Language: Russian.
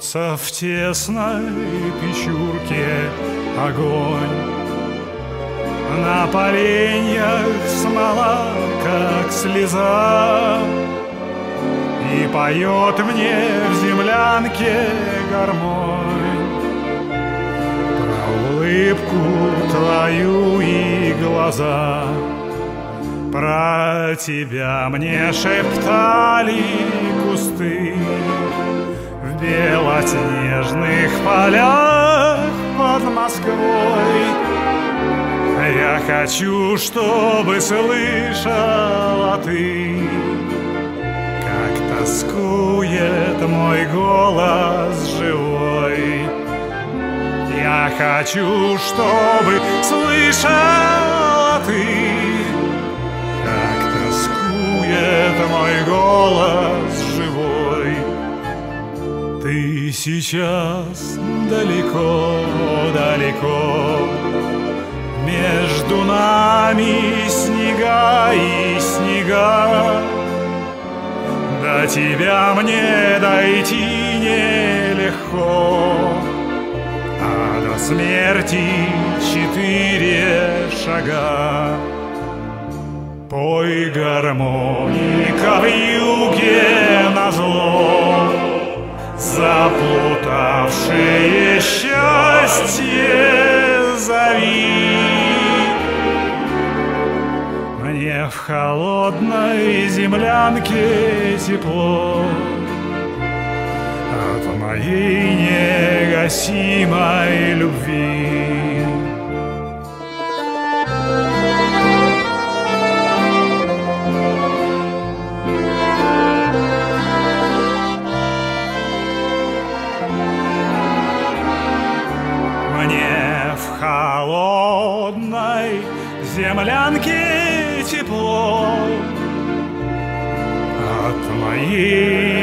Зажегся в тесной печурке огонь. На поленьях смола, как слеза, И поет мне в землянке гармонь Про улыбку твою и глаза Про тебя мне шептали кусты белоснежных полях под Москвой. Я хочу, чтобы слышала ты Как тоскует мой голос живой. Я хочу, чтобы слышала ты сейчас далеко, далеко. Между нами снега и снега. До тебя мне дойти нелегко. А до смерти четыре шага. Пой гармоника в юге на зло Заплутавшее счастье зови. Мне в холодной землянке тепло. От моей негасимой любви в холодной землянке тепло. От моей